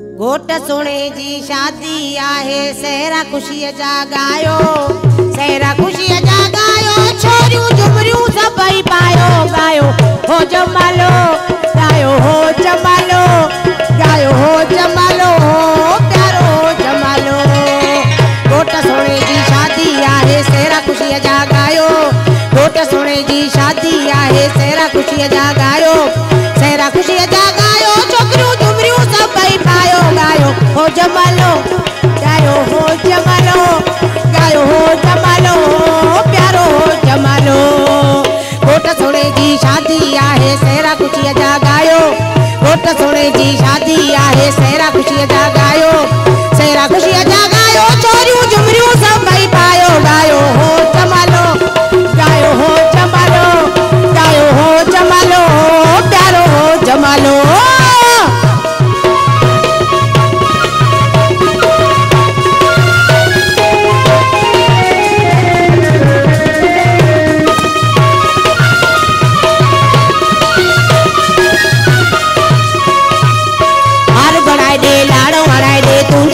घोट सुणे जी शादी आहे, सहरा ख़ुशीअ जा गायो। सहरा ख़ुशीअ जा गायो, छोरियूं झुमरियूं सभई पायो, गायो हो जमालो, गायो हो जमालो, गायो हो जमालो, हो प्यारो हो जमालो। घोट सुणे जी शादी आहे, सहरा ख़ुशीअ जा गायो। घोट सुणे जी शादी आहे, सहरा ख़ुशीअ जा आहे सहरा ख़ुशीअ जा गायो घोट सोणे जी शादी आहे, सहरा ख़ुशीअ जा गायो सहरा ख़ुशीअ जा गायो छोरियूं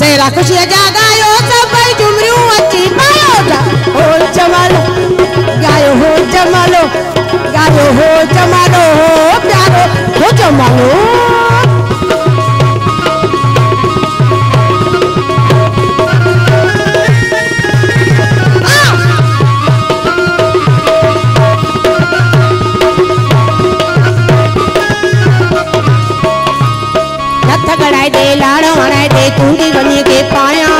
सहरा ख़ुशीअ जा गायो सभई झुमरियूं अची पायो जा हो जमल गायो हो जमालो। कढ़ाए दे लाड़ो हणाए दे तुंहिंजी वनीअ के पायां।